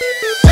Música